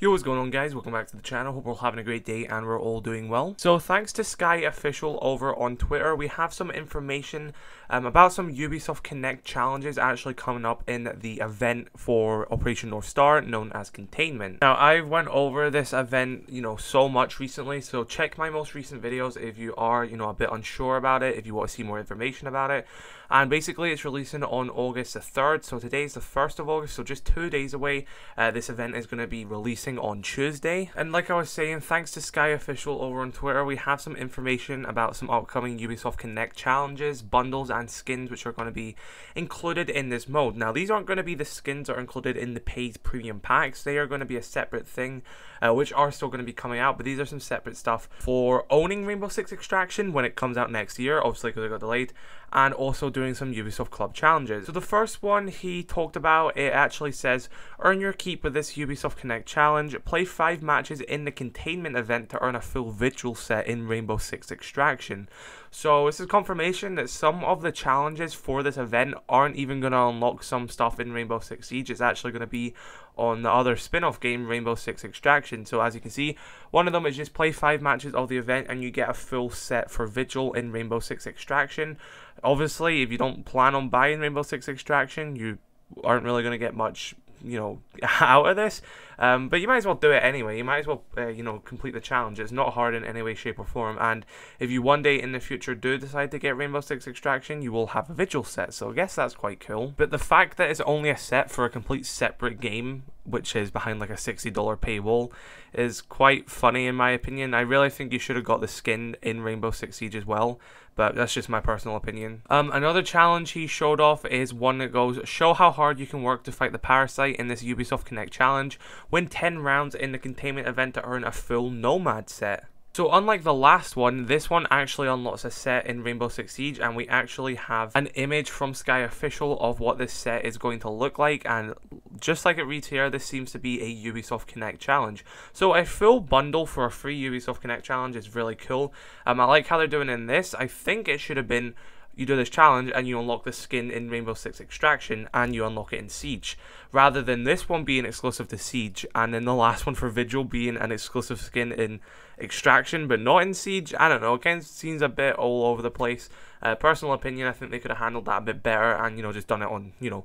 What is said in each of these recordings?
Yo, what's going on guys? Welcome back to the channel. Hope we're all having a great day and we're all doing well. So thanks to Skaj Official over on Twitter, we have some information um, about some Ubisoft Connect challenges actually coming up in the event for Operation North Star, known as Containment. Now, I've went over this event, you know, so much recently, so check my most recent videos if you are, you know, a bit unsure about it, if you want to see more information about it. And basically, it's releasing on August the 3rd, so today is the 1st of August, so just two days away, uh, this event is going to be releasing on Tuesday. And like I was saying, thanks to Skaj Official over on Twitter, we have some information about some upcoming Ubisoft Connect challenges, bundles, and skins which are going to be included in this mode. Now, these aren't going to be the skins that are included in the paid premium packs, they are going to be a separate thing, uh, which are still going to be coming out, but these are some separate stuff for owning Rainbow Six Extraction when it comes out next year, obviously because it got delayed, and also doing some Ubisoft Club challenges. So the first one he talked about, it actually says, earn your keep with this Ubisoft Connect challenge challenge, play 5 matches in the containment event to earn a full vigil set in Rainbow Six Extraction. So this is confirmation that some of the challenges for this event aren't even going to unlock some stuff in Rainbow Six Siege. It's actually going to be on the other spin-off game, Rainbow Six Extraction. So as you can see, one of them is just play 5 matches of the event and you get a full set for Vigil in Rainbow Six Extraction. Obviously, if you don't plan on buying Rainbow Six Extraction, you aren't really going to get much you know out of this. Um, but you might as well do it anyway. You might as well uh, you know complete the challenge. It's not hard in any way shape or form. And if you one day in the future do decide to get rainbow six extraction you will have a vigil set. So i guess that's quite cool. But the fact that it's only a set for a complete separate game which is behind like a $60 paywall is quite funny in my opinion i really think you should have got the skin in rainbow six siege as well but that's just my personal opinion. Um, another challenge he showed off is one that goes, show how hard you can work to fight the Parasite in this Ubisoft Connect challenge, win 10 rounds in the containment event to earn a full Nomad set. So unlike the last one, this one actually unlocks a set in Rainbow Six Siege and we actually have an image from Skaj Official of what this set is going to look like and just like reads here, this seems to be a Ubisoft Connect challenge. So a full bundle for a free Ubisoft Connect challenge is really cool. Um, I like how they're doing in this. I think it should have been you do this challenge and you unlock the skin in Rainbow Six Extraction and you unlock it in Siege. Rather than this one being exclusive to Siege and then the last one for Vigil being an exclusive skin in Extraction but not in Siege. I don't know, it kind of seems a bit all over the place. Uh, personal opinion, I think they could have handled that a bit better and, you know, just done it on, you know,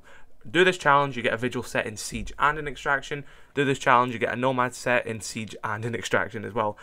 do this challenge, you get a Vigil set in Siege and in Extraction. Do this challenge, you get a Nomad set in Siege and in Extraction as well.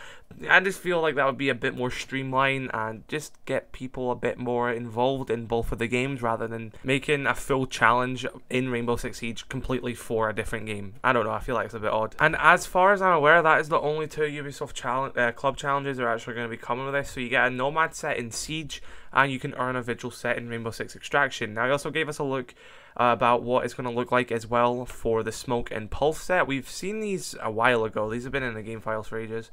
I just feel like that would be a bit more streamlined and just get people a bit more involved in both of the games rather than making a full challenge in Rainbow Six Siege completely for a different game. I don't know, I feel like it's a bit odd. And as far as I'm aware, that is the only two Ubisoft challenge, uh, club challenges are actually going to be coming with this. So you get a Nomad set in Siege and you can earn a Vigil set in Rainbow Six Extraction. Now, he also gave us a look uh, about what it's going to look like as well for the Smoke and Pulse set. We've seen these a while ago. These have been in the game files for ages.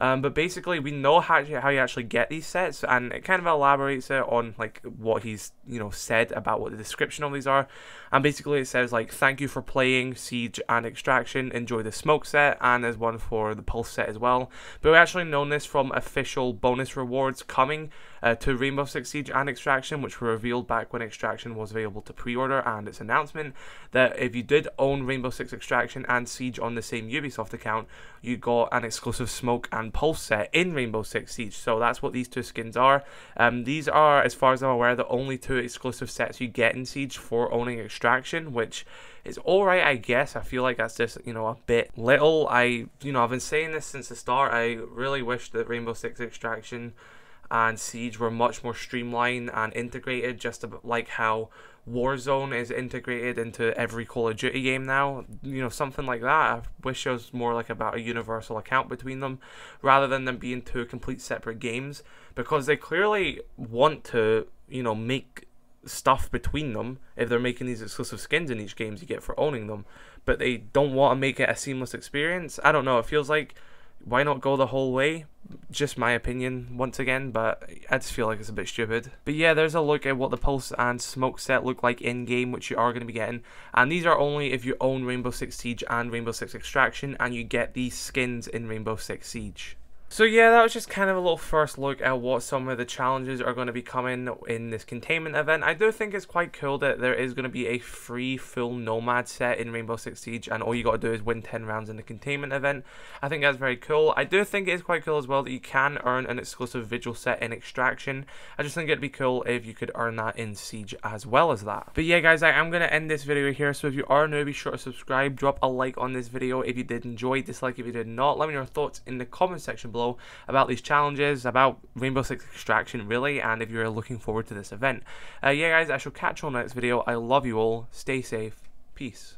Um, but basically, we know how, how you actually get these sets, and it kind of elaborates it on like what he's you know said about what the description of these are. And basically, it says like, "Thank you for playing Siege and Extraction. Enjoy the Smoke set, and there's one for the Pulse set as well." But we actually known this from official bonus rewards coming uh, to Rainbow Six Siege and Extraction, which were revealed back when Extraction was available to pre-order, and its announcement that if you did own Rainbow Six Extraction and Siege on the same Ubisoft account, you got an exclusive Smoke and Pulse set in Rainbow Six Siege. So that's what these two skins are. Um, these are, as far as I'm aware, the only two exclusive sets you get in Siege for owning Extraction, which is alright, I guess. I feel like that's just, you know, a bit little. I, you know, I've been saying this since the start. I really wish that Rainbow Six Extraction and Siege were much more streamlined and integrated, just like how Warzone is integrated into every Call of Duty game now. You know, something like that. I wish it was more like about a universal account between them, rather than them being two complete separate games, because they clearly want to, you know, make stuff between them if they're making these exclusive skins in each games you get for owning them but they don't want to make it a seamless experience i don't know it feels like why not go the whole way? Just my opinion, once again, but I just feel like it's a bit stupid. But yeah, there's a look at what the Pulse and Smoke set look like in-game, which you are going to be getting. And these are only if you own Rainbow Six Siege and Rainbow Six Extraction, and you get these skins in Rainbow Six Siege. So yeah, that was just kind of a little first look at what some of the challenges are going to be coming in this containment event. I do think it's quite cool that there is going to be a free full Nomad set in Rainbow Six Siege and all you got to do is win 10 rounds in the containment event. I think that's very cool. I do think it is quite cool as well that you can earn an exclusive Vigil set in Extraction. I just think it'd be cool if you could earn that in Siege as well as that. But yeah guys, I am going to end this video here, so if you are new, be sure to subscribe, drop a like on this video if you did enjoy, dislike if you did not. Let me know your thoughts in the comment section below about these challenges, about Rainbow Six Extraction really, and if you're looking forward to this event. Uh, yeah guys, I shall catch you on the next video. I love you all. Stay safe. Peace.